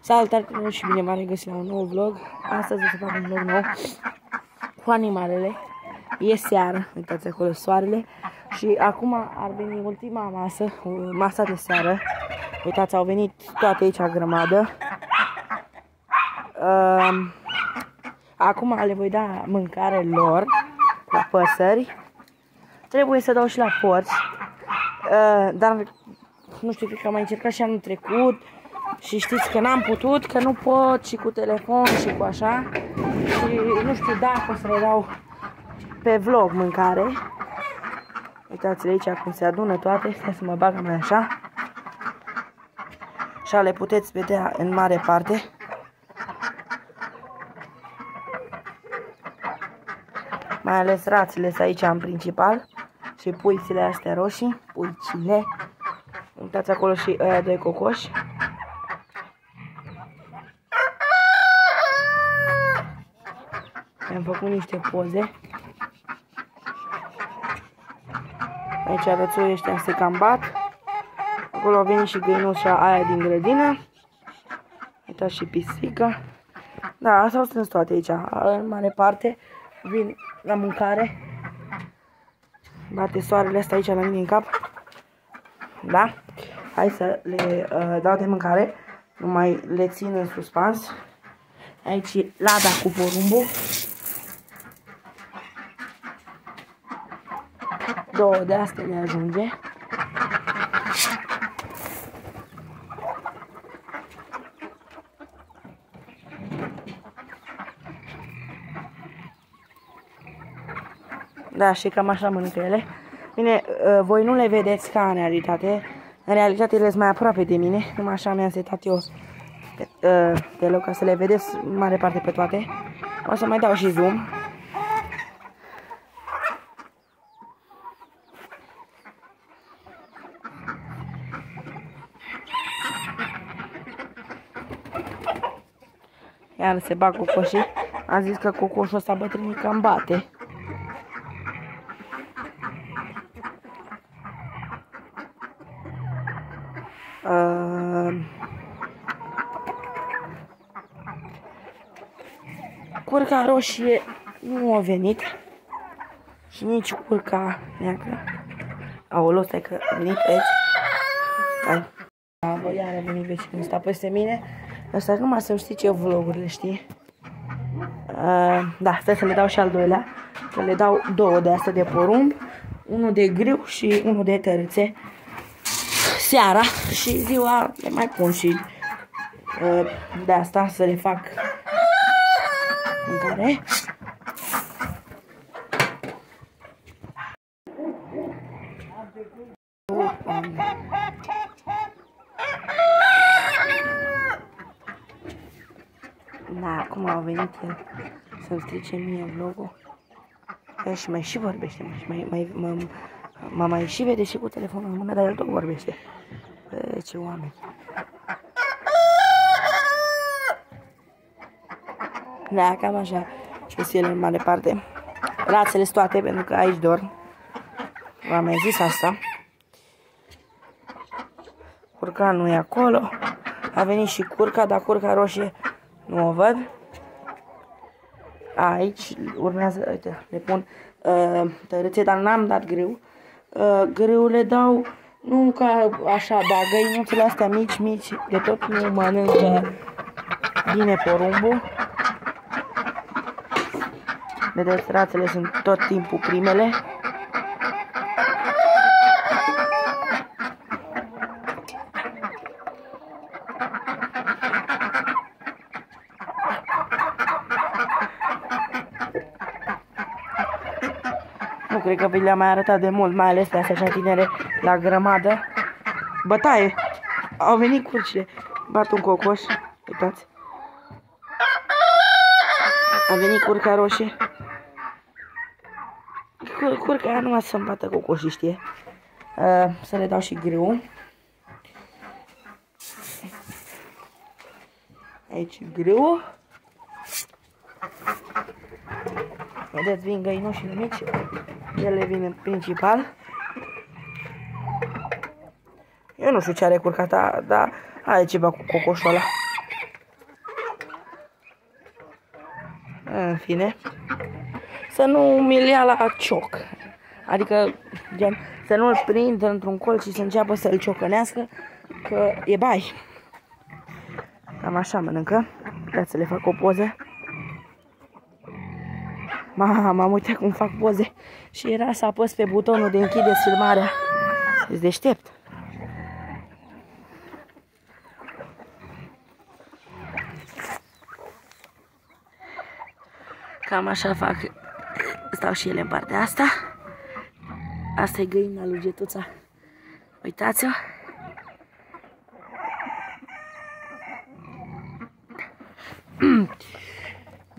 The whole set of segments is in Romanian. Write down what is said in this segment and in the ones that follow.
Salutare și bine v-am regăsit la un nou vlog. Astăzi o să fac un vlog nou cu animalele. E seară, uitați acolo soarele. Și acum ar veni ultima masă, masa de seară. Uitați, au venit toate aici grămadă. Uh, acum le voi da mâncare lor la păsări. Trebuie să dau și la porci. Uh, dar nu știu, cred că am mai încercat și anul trecut și știți că n-am putut, că nu pot și cu telefon și cu așa și nu știu dacă o să le dau pe vlog mâncare. Uitați-le aici cum se adună toate, stai să mă bag mai așa. Așa le puteți vedea în mare parte. Mai ales rațele aici în principal și puițile astea roșii, puicile. Uitați acolo și ăia doi cocoși. Am făcut niște poze. Aici rățoii ăștia se cam bat. Acolo a venit și găinușa aia din grădină. Uitați și pisica. Da, asta au strâns toate aici. În mare parte vin la mâncare. Bate soarele asta aici la mine în cap. Da? Hai să le uh, dau de mâncare. Nu mai le țin în suspans. Aici lada cu porumbul. Două de astea ne ajunge. Da, și cam așa mănâncă ele. Bine, uh, voi nu le vedeți ca în realitate. În realitate ele sunt mai aproape de mine. Numai așa mi-am setat eu pe, uh, pe loc ca să le vedeți mare parte pe toate. O să mai dau și zoom. Iar se bag cocoșii. Am zis că cocoșul ăsta bătrânii cam bate. Uh, curca roșie nu a venit și nici curca neagră. Aolo, stai că a venit aici. Stai. Da, bă, iar a venit vecinul ăsta peste mine. Asta numai să știi ce vlogurile, știi? Uh, da, stai să le dau și al doilea. Să le dau două de astea de porumb, unul de grâu și unul de tărâțe seara și ziua le mai pun și uh, de asta să le fac mâncare. Da, acum a venit el să-mi strice mie vlogul. Și mai și vorbește, mai, mai, mai, mai, Mă mai și vede și cu telefonul în mână, dar el tot vorbește. Pe ce oameni. Da, cam așa. Și ele în mare parte. Rațele toate, pentru că aici dorm. V-am mai zis asta. Curca nu e acolo. A venit și curca, dar curca roșie nu o văd. Aici urmează, uite, le pun uh, tărâțe, dar n-am dat greu uh, greu le dau nu ca așa, dar găinuțele astea mici, mici, de tot nu mănâncă bine porumbul. Vedeți, rațele sunt tot timpul primele. Cred că vi le-am mai arătat de mult, mai ales pe astea așa tinere la grămadă. Bătaie! Au venit curcile. Bat un cocoș. Uitați. A venit curca roșie. Cur curca aia numai să-mi bată cocoșii, știe. Uh, să le dau și greu. Aici greu. Vedeți, vin găinușile mici. Ele vin în principal. Eu nu știu ce are curcata, dar are ceva cu cocoșul ăla. În fine. Să nu milia la cioc. Adică, gen, să nu-l prind într-un colț și să înceapă să-l ciocănească, că e bai. Cam așa mănâncă. Dați să le fac o poză. Mama, am cum fac poze. Și era să apăs pe butonul de închide filmarea. Ești deștept. Cam așa fac. Stau și ele în partea asta. Asta e găina lui Getuța. Uitați-o.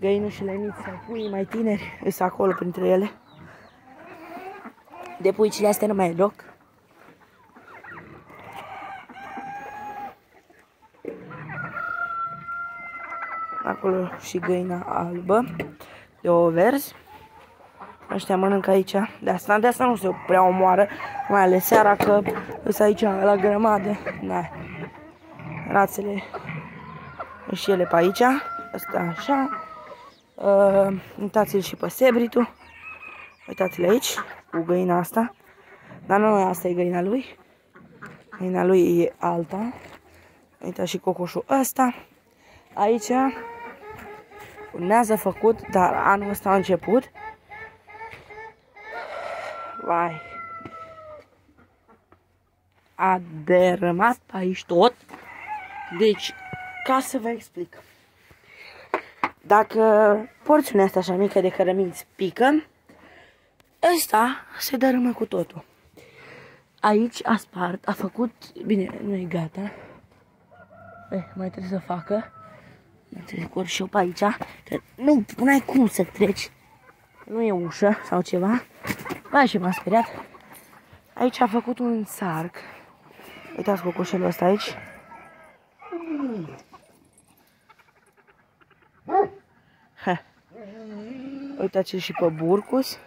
Găinușile mici sau puii mai tineri sunt acolo printre ele. De puicile astea nu mai e loc. Acolo și găina albă de o verzi. Ăștia mănâncă aici. De asta, de asta nu se prea omoară, mai ales seara că sunt aici la grămadă. Da. Rațele și ele pe aici. Asta așa. Uh, uitați-l și pe sebritul. Uitați-l aici, cu găina asta. Dar nu asta e găina lui. Găina lui e alta. Uitați și cocoșul ăsta. Aici urmează făcut, dar anul ăsta a început. Vai. A derămat pe aici tot. Deci, ca să vă explic. Dacă porțiunea asta așa mică de cărăminți pică, ăsta se dărâmă cu totul. Aici a spart, a făcut, bine, nu e gata. Eh, mai trebuie să facă. Trebuie și eu pe aici, că nu, nu ai cum să treci. Nu e ușă sau ceva. Vai și m-a speriat. Aici a făcut un sarc. Uitați cocoșelul ăsta aici. Ha. Uitați și pe burcus.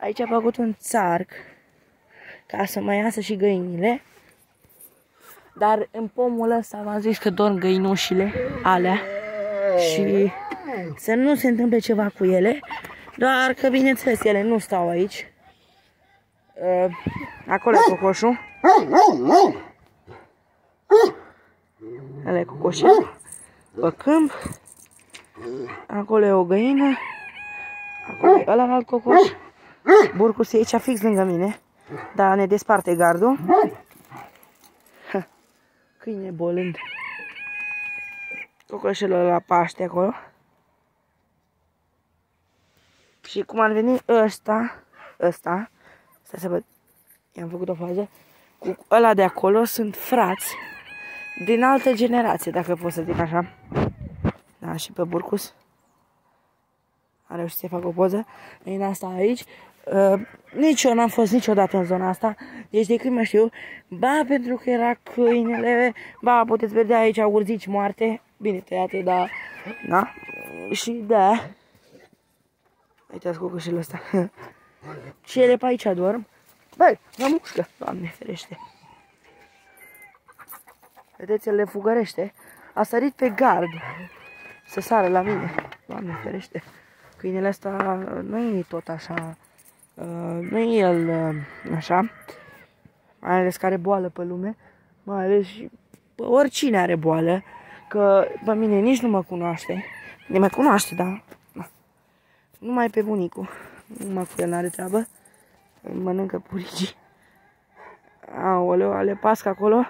Aici a făcut un țarc ca să mai iasă și găinile. Dar în pomul ăsta v-am zis că dorm găinușile alea și să nu se întâmple ceva cu ele. Doar că, bineînțeles, ele nu stau aici. Uh, acolo e cocoșul. Ăla e cocoșul. Pe câmp. Acolo e o găină. Acolo e ăla alt cocoș. Burcus e aici fix lângă mine. Dar ne desparte gardul. Câine bolând. Cocoșelul la paște acolo. Și cum ar veni ăsta, ăsta, stai să văd, i-am făcut o fază, cu ăla de acolo sunt frați din altă generație, dacă pot să zic așa. Da, și pe Burcus. A reușit să fac o poză. În asta aici. Uh, nici eu n-am fost niciodată în zona asta. Deci de când mă știu. Ba, pentru că era câinele. Ba, puteți vedea aici urzici moarte. Bine tăiate, dar... Da. Și da. Uitați cocoșul ăsta. și ele pe aici dorm. Băi, mă mușcă. Doamne ferește. Vedeți, el le fugărește. A sărit pe gard să sară la mine. Doamne ferește. Câinele ăsta nu e tot așa. Uh, nu e el uh, așa. Mai ales care boală pe lume. Mai ales și bă, oricine are boală. Că pe mine nici nu mă cunoaște. Ne mă cunoaște, da. Numai pe bunicul. Numai cu el n-are treabă. Mănâncă puricii. Aoleu, ale pască acolo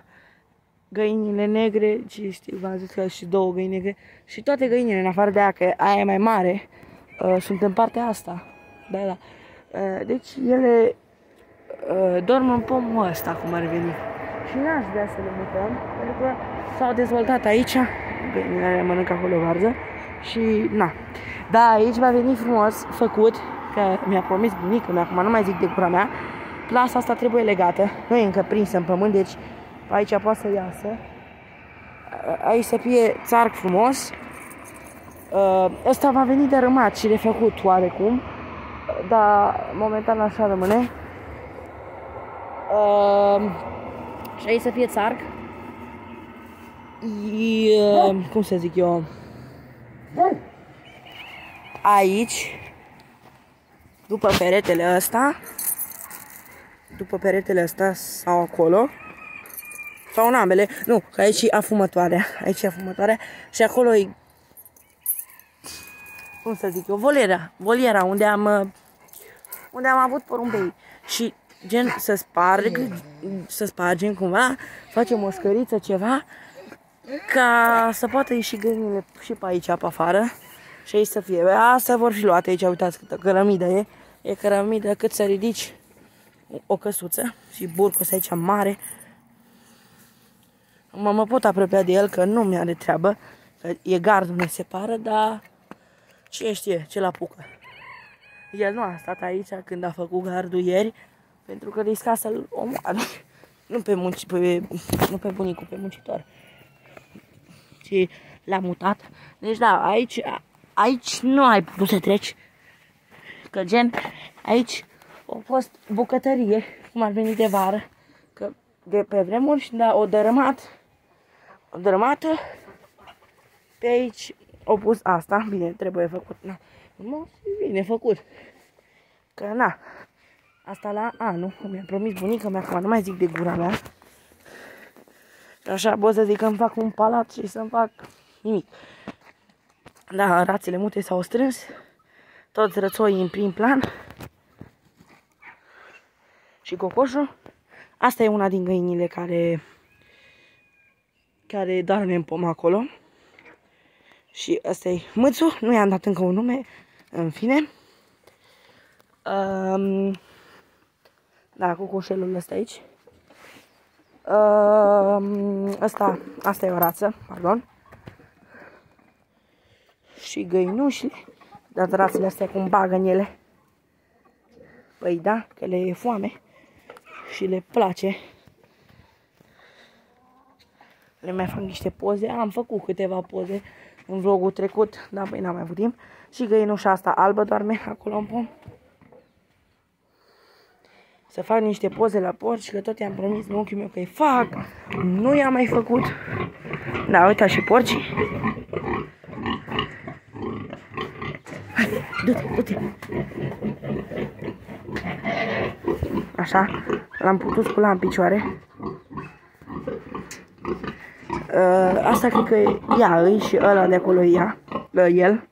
găinile negre, și știi, v-am zis că și două găini negre, și toate găinile, în afară de aia, că aia e mai mare, uh, sunt în partea asta. Da, da. Uh, deci ele uh, dorm în pomul ăsta, cum ar veni. Și n-aș vrea să le mutăm, pentru că s-au dezvoltat aici, găinile mănâncă acolo varză, și na. Da, aici va veni frumos, făcut, că mi-a promis bunicul meu, acum nu mai zic de gura mea, plasa asta trebuie legată, nu e încă prinsă în pământ, deci Aici poate să iasă. Aici să fie țarc frumos. Ăsta va veni dărâmat și refăcut oarecum. Dar momentan așa rămâne. Și aici să fie țarc. E, cum să zic eu? aici, după peretele ăsta, după peretele ăsta sau acolo, sau în ambele, nu, că aici e afumătoarea, aici e afumătoarea și acolo e, cum să zic eu, voliera, voliera unde am, unde am avut porumbei și gen să sparg, să spargem cumva, facem o scăriță, ceva, ca să poată ieși găinile și pe aici, pe afară și aici să fie. Asta vor fi luate aici, uitați câtă cărămidă e. E cărămidă cât să ridici o căsuță și burcul aici mare. Mă, mă pot apropia de el că nu mi-are treabă, că e gardul ne separă, dar ce știe, ce-l apucă. El nu a stat aici când a făcut gardul ieri, pentru că risca să-l omoare. Nu pe, munci, pe, nu pe bunicul, pe muncitor. Și l-a mutat. Deci da, aici, aici nu ai putut să treci. Că gen, aici a fost bucătărie, cum ar veni de vară. Că de pe vremuri, da, o dărâmat, o dărâmată. Pe aici au pus asta, bine, trebuie făcut. Na, frumos, bine făcut. Că na, asta la anul, mi-a promis bunica mea, că nu mai zic de gura mea. Așa pot să zic că îmi fac un palat și să-mi fac nimic. Da, rațele mute s-au strâns, toți rățoii în prim plan și cocoșul. Asta e una din găinile care care doarme în pom acolo. Și asta e mâțul, nu i-am dat încă un nume, în fine. Um, da, cocoșelul ăsta aici. Um, asta, asta e o rață, pardon. Și găinușile. Dar rațele astea cum bagă în ele. Păi da, că le e foame și le place. Le mai fac niște poze. Am făcut câteva poze în vlogul trecut, dar păi n-am mai avut timp. Și găinușa asta albă doarme acolo în pom. Să fac niște poze la porci, că tot i-am promis unchiul meu că îi fac. Nu i-am mai făcut. Da, uitați și porcii. Du-te, du-te. Așa, l-am putut scula în picioare. Uh, asta cred că ea îi și ăla de acolo ea, uh, el.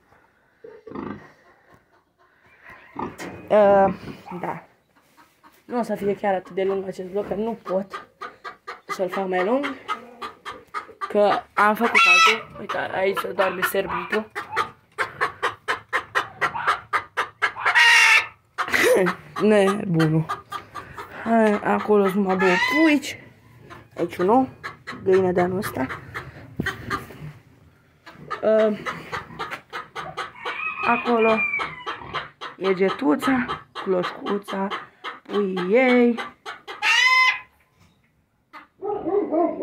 Uh, da. Nu o să fie chiar atât de lung acest bloc, că nu pot să-l fac mai lung. Că am făcut altul. Uite, aici doarme serbitul. Nebunul. Acolo sunt numai două puici. Aici unul. Găină de anul ăsta. Uh, acolo e getuța, cloșcuța, puii ei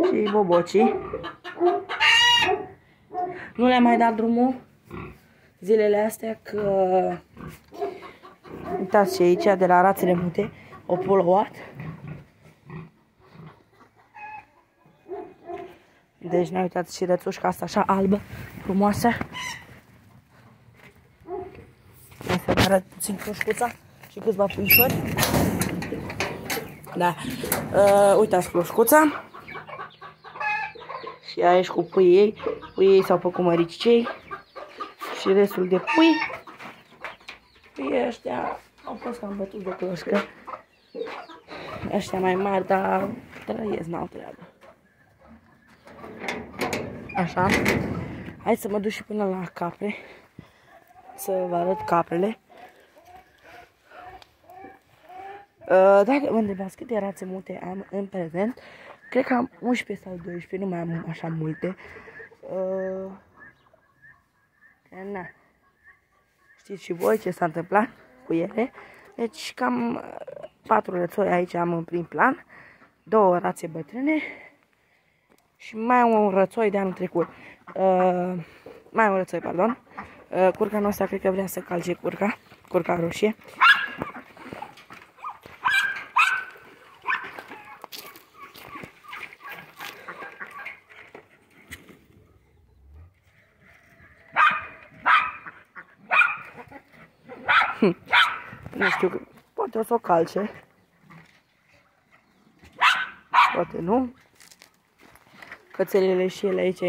și bobocii. Nu le-am mai dat drumul zilele astea că Uitați și aici, de la rațele mute, o polouat. Deci ne uitați și rățușca asta așa albă, frumoasă. O să vă arăt puțin cloșcuța și câțiva puișori. Da. Uh, uitați cloșcuța. Și aici cu puii ei. Puii ei s-au făcut măricei. Și restul de pui. Puii ăștia au fost cam bătut de cloșcă. Ăștia mai mari, dar trăiesc, n-au treabă. Așa. Hai să mă duc și până la capre. Să vă arăt caprele. Uh, dacă mă întrebați câte rațe multe am în prezent, cred că am 11 sau 12, nu mai am așa multe. Uh, na. Știți și voi ce s-a întâmplat? cu ele. Deci cam uh, patru rățoi aici am în prim plan, două rațe bătrâne și mai un rățoi de anul trecut. Uh, mai un rățoi, pardon. Uh, curca noastră cred că vrea să calce curca, curca roșie. Nu știu, poate o să o calce. Poate nu. Cățelele și ele aici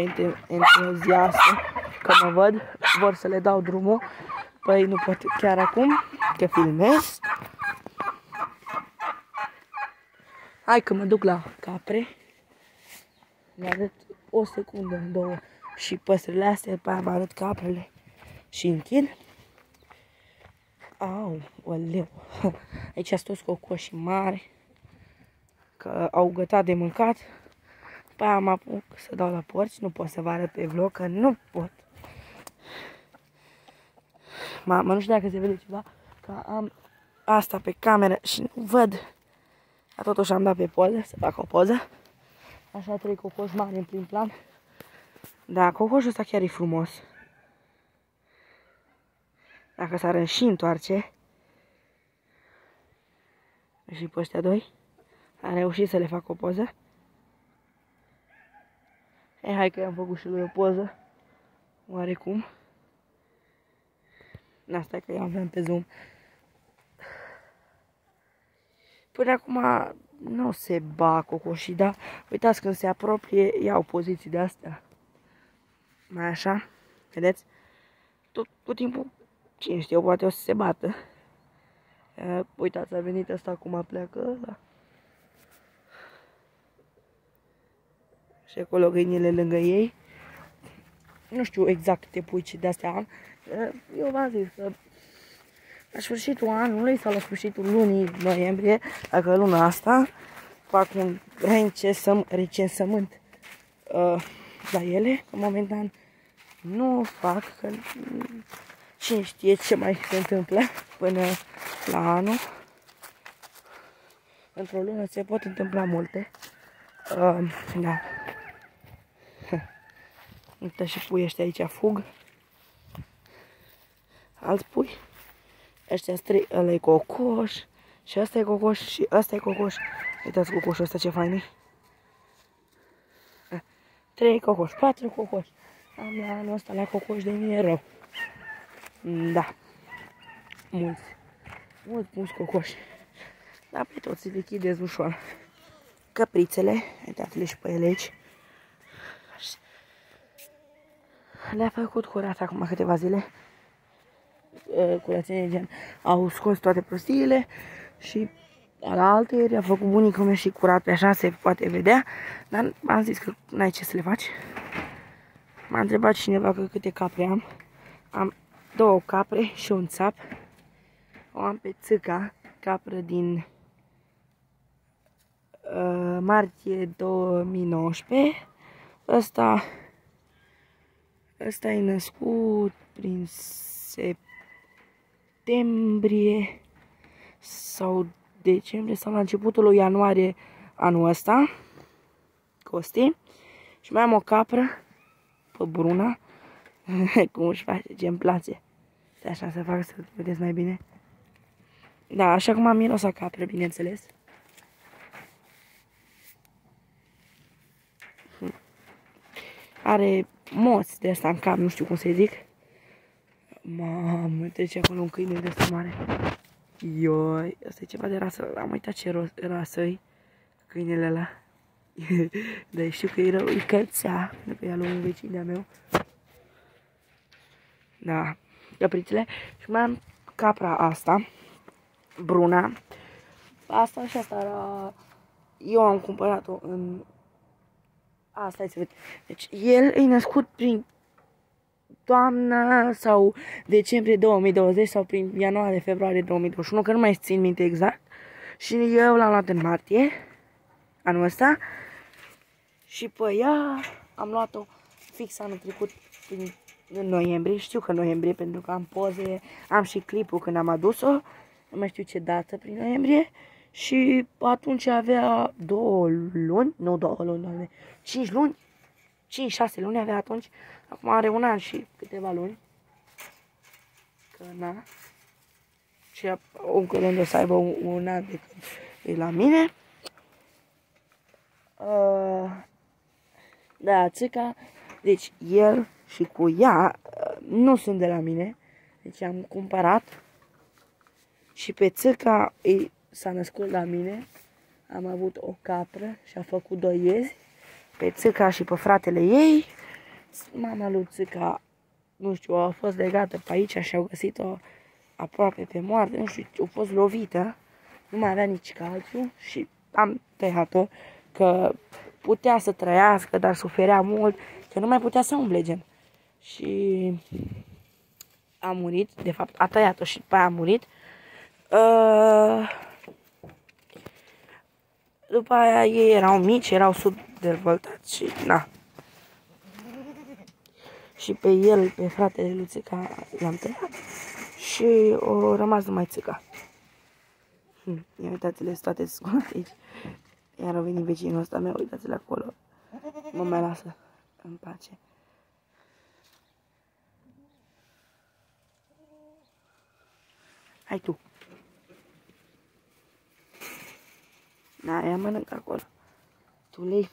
entuziaste, că mă văd, vor să le dau drumul. Păi nu pot chiar acum, că filmez. Hai că mă duc la capre. Mi arăt o secundă, două și păsările astea, după aia mă arăt caprele și închid. Au, oleu. Aici sunt toți cocoșii mari, că au gătat de mâncat. După aia mă apuc să dau la porci, nu pot să vă arăt pe vlog, că nu pot. Mamă, nu știu dacă se vede ceva, că am asta pe cameră și nu văd. Dar totuși am dat pe poză, să fac o poză. Așa trei cocoși mari în prim plan. Da, cocoșul ăsta chiar e frumos. Dacă s-ar și întoarce. Și pe ăștia doi. Am reușit să le fac o poză. E, hai că i-am făcut și lui o poză. Oarecum. Asta că i-am pe Zoom. Până acum nu se ba cocoșii, dar uitați când se apropie, iau poziții de astea. Mai așa, vedeți? Tot, tot timpul, cine știe, poate o să se bată. Uh, uitați, a venit asta acum pleacă ăla. Și acolo găinile lângă ei. Nu știu exact câte puici de astea am. Eu v-am zis că la sfârșitul anului sau la sfârșitul lunii noiembrie, dacă luna asta, fac un recensământ uh, la ele, că momentan nu fac, că cine știe ce mai se întâmplă până la anul. Într-o lună se pot întâmpla multe. Uh, da. Uite și pui ăștia aici fug. Alți pui. Ăștia trei, ăla e cocoș. Și ăsta e cocoș și ăsta e cocoș. Uitați cocoșul ăsta ce fain e. Trei cocoși, patru cocoși. Am la anul ăsta la cocoși de mie rău. Da. Mulți. Mulți, mulți cocoși. Dar pe toți lichidez ușor. Căprițele, uitați-le și pe ele aici. Le-a făcut curat acum câteva zile. Curățenie gen, au scos toate prostiile și la alte ieri a făcut bunicul meu și curat pe așa se poate vedea, dar am zis că n-ai ce să le faci. M-a întrebat cineva că câte capre am. Am două capre și un țap. O am pe țâca, capră din uh, martie 2019. Ăsta, ăsta e născut prin septembrie sau decembrie sau la începutul lui ianuarie anul ăsta. Costi. Și mai am o capră pe Bruna. Cum își face, ce îmi place. Stai așa să fac să vedeți mai bine. Da, așa cum am miros capră, bineînțeles. Are moți de asta în cap, nu știu cum să zic. Mamă, trece acolo un câine de asta mare. Ioi, asta e ceva de rasă. Am uitat ce rasă e câinele ăla. Dar știu că e rău, e cățea, de pe ea un vecin de-a meu. Da, caprițele. Și mai am capra asta, bruna. Asta și asta era... Eu am cumpărat-o în... Asta e să vede. Deci el e născut prin toamna sau decembrie 2020 sau prin ianuarie, februarie 2021, că nu mai țin minte exact. Și eu l-am luat în martie, anul ăsta. Și pe ea am luat-o fix anul trecut prin, în noiembrie. Știu că noiembrie pentru că am poze, am și clipul când am adus-o. Nu mai știu ce dată prin noiembrie. Și atunci avea două luni, nu două luni, doamne, cinci luni, cinci, șase luni avea atunci. Acum are un an și câteva luni. Că na. Și încă unde să aibă un, un an de când e la mine. Uh, da, țica, deci el și cu ea uh, nu sunt de la mine. Deci am cumpărat Și pe țâca s-a născut la mine. Am avut o capră și a făcut doi iezi. Pe țâca și pe fratele ei. Mama lui țâca, nu știu, a fost legată pe aici și au găsit-o aproape pe moarte. Nu știu, a fost lovită. Nu mai avea nici calciu și am tăiat-o că putea să trăiască, dar suferea mult, că nu mai putea să umble, gen. Și a murit, de fapt a tăiat-o și după aia a murit. Uh, după aia ei erau mici, erau subdezvoltați și na. Și pe el, pe fratele lui Țica, l-am tăiat și o rămas numai Țica. Hm, ia uitați-le, toate scoate aici. Iar a venit vecinul ăsta meu, uitați-le acolo. Nu mai lasă în pace. Hai tu. Na, ea mănâncă acolo. Tu lei.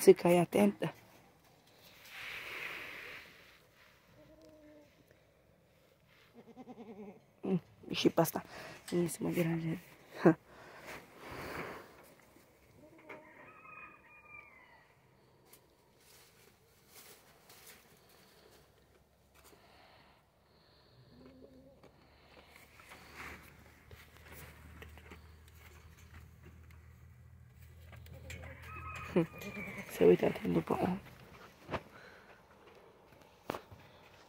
Țica e atentă. Mm, și pe asta. Nu să mă deranjeze. Se uită atent după om.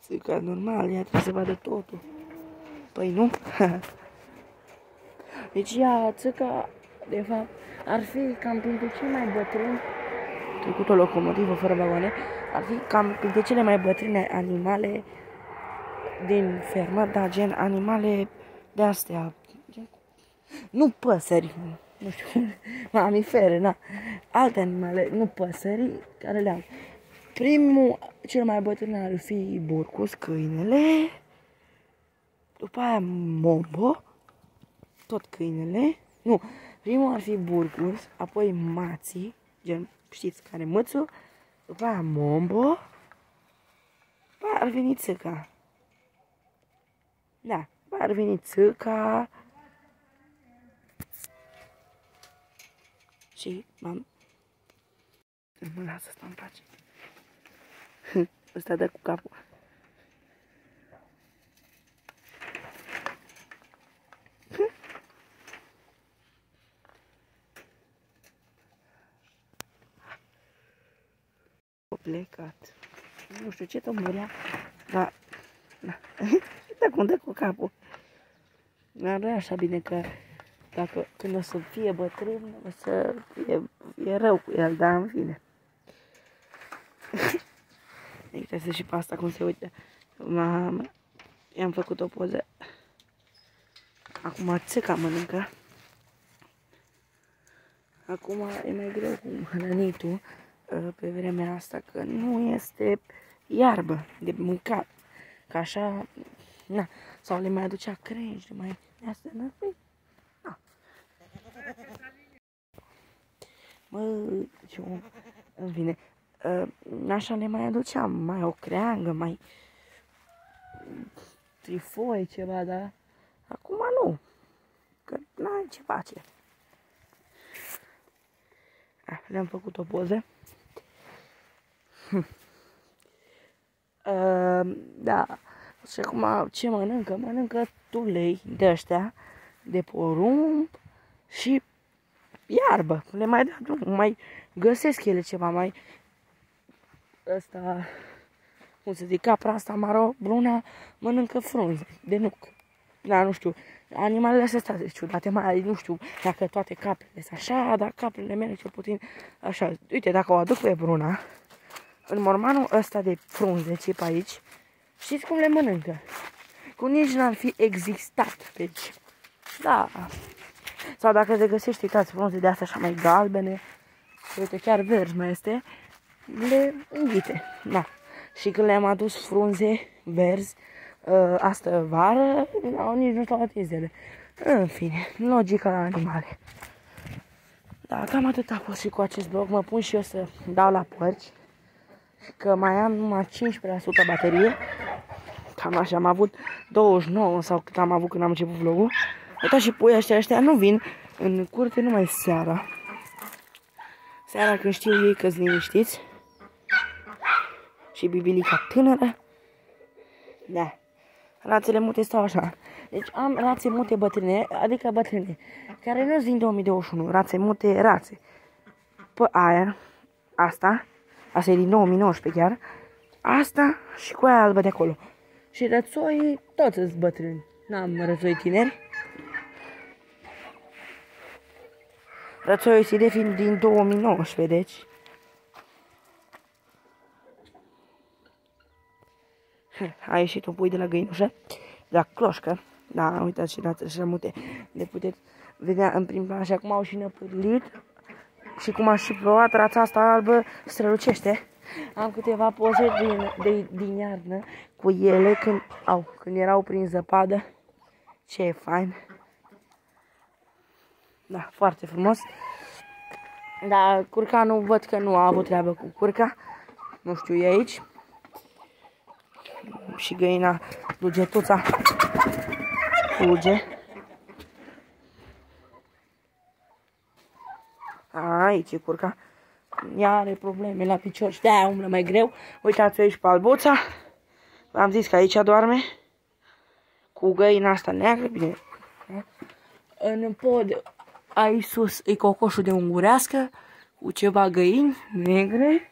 Țica normal, ea trebuie să vadă totul. Păi nu? deci ea, țica, de fapt, ar fi cam printre cei mai bătrâni trecut o locomotivă fără vagoane, ar fi cam printre cele mai bătrâne animale din fermă, da, gen animale de astea, gen, nu păsări, nu știu, mamifere, na, alte animale, nu păsări, care le au. Primul, cel mai bătrân ar fi burcus, câinele, după aia mombo, tot câinele, nu, primul ar fi burcus, apoi mații, gen, știți care mățul, după aia mombo, după aia ar veni țâca. Da, după aia ar veni țâca, și m-am... Nu mă lasă să în pace. Ăsta dă cu capul. O plecat. Nu știu ce tot murea, dar... Da. dă cum dă cu capul. Dar așa bine că dacă când o să fie bătrân, o să fie, fie rău cu el, dar în fine. Uite și pe asta cum se uită. Mamă, i-am făcut o poză. Acum țeca mănâncă. Acum e mai greu cu hrănitul uh, pe vremea asta, că nu este iarbă de mâncat. Ca așa, na, sau le mai aducea crengi, mai asta, nu? Mă, eu, în fine, uh, așa le mai aduceam, mai o creangă, mai trifoi, ceva, dar acum nu, că n-ai ce face. Ah, le-am făcut o poză. Uh, da, și acum ce mănâncă? Mănâncă tulei de ăștia, de porumb și iarbă. Le mai da drumul, mai găsesc ele ceva mai... Ăsta, cum să zic, capra asta maro, bruna, mănâncă frunze de nuc. Da, nu știu, animalele astea sunt ciudate, mai nu știu dacă toate caprele sunt așa, dar caprele mele cel puțin așa. Uite, dacă o aduc pe bruna, în mormanul ăsta de frunze ce pe aici, știți cum le mănâncă? Cum nici n-ar fi existat. Deci, da, sau dacă le găsești, uitați, frunze de astea așa mai galbene, uite, chiar verzi mai este, le înghite, da. Și când le-am adus frunze verzi, uh, astă vară, au nici nu s-au atins ele. În fine, logica la animale. Da, cam atât a fost și cu acest blog. Mă pun și eu să dau la părci. Că mai am numai 15% baterie. Cam așa am avut 29 sau cât am avut când am început vlogul. Uitați și pui ăștia, ăștia nu vin în curte numai seara. Seara când știu ei că-s liniștiți. Și bibilica tânără. Da. Rațele mute stau așa. Deci am rațe mute bătrâne, adică bătrâne, care nu din 2021, rațe mute, rațe. Pe aia, asta, asta e din 2019 chiar, asta și cu aia albă de acolo. Și rățoi, toți sunt bătrâni. N-am rățoi tineri. Rățoi se fin din 2019, deci. A ieșit un pui de la găinușă, de la cloșcă. Da, uitați și dați așa mute. De puteți vedea în prim plan așa cum au și năpârlit. Și cum a și plouat, rața asta albă strălucește. Am câteva poze din, de, din iarnă cu ele când, au, când erau prin zăpadă. Ce e fain. Da, foarte frumos. Dar curcanul văd că nu a avut treabă cu curca. Nu știu, e aici. Și găina bugetuța fuge. Aici e curca. Ea are probleme la picior și de-aia umblă mai greu. Uitați aici pe albuța. V-am zis că aici doarme. Cu găina asta neagră, bine. În pod, aici sus, e cocoșul de ungurească. Cu ceva găini negre.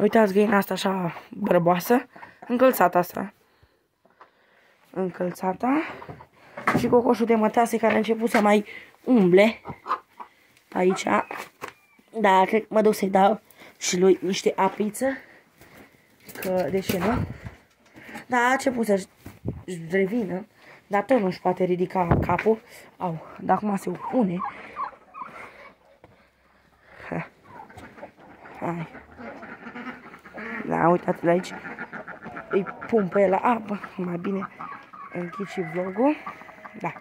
Uitați găina asta așa bărboasă. Încălțată asta încălțata și cocoșul de mătase care a început să mai umble aici. Da, cred că mă duc să-i dau și lui niște apiță. Că, de ce nu? Da, a început să-și revină, dar tot nu-și poate ridica capul. Au, dar acum se opune. Hai. Da, uitați-l aici. Îi pun pe el la apă, mai bine închid și vlogul. Da.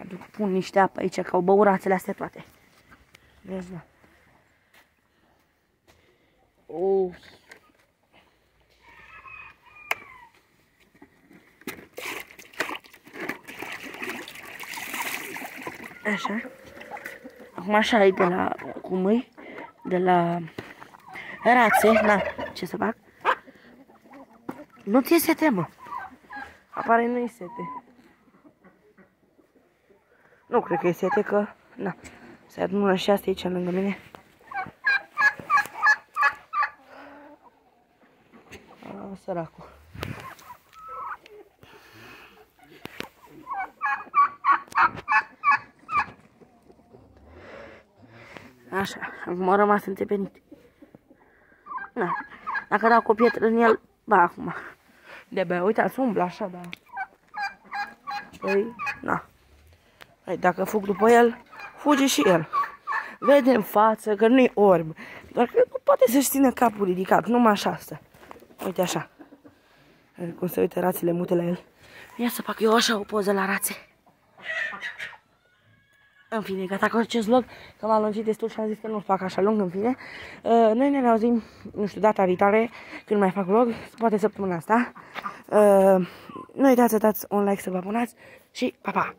Aduc, pun niște apă aici, ca o băurațele astea toate. Vezi, da. Oh. Așa. Acum așa e de la, cum e, de la rațe, na, ce să fac? Nu ți se temă. Apare nu-i sete. Nu cred că e sete, că... Na. Se adună și asta aici lângă mine. A, săracul. Așa, acum a rămas înțepenit. Na, dacă dau cu o pietră în el, ba acum. De bea, uitați, umblă așa, da. Păi, na. Păi, dacă fug după el, fuge și el. Vede în față că nu-i orb. Doar că nu poate să-și țină capul ridicat, numai așa asta. Uite așa. Cum se uită rațele mute la el. Ia să fac eu așa o poză la rațe. În fine, gata cu acest vlog, că m-am lungit destul și am zis că nu fac așa lung, în fine. Uh, noi ne auzim, nu știu, data viitoare, când mai fac vlog, poate săptămâna asta. Uh, nu uitați să dați un like, să vă abonați și pa, pa!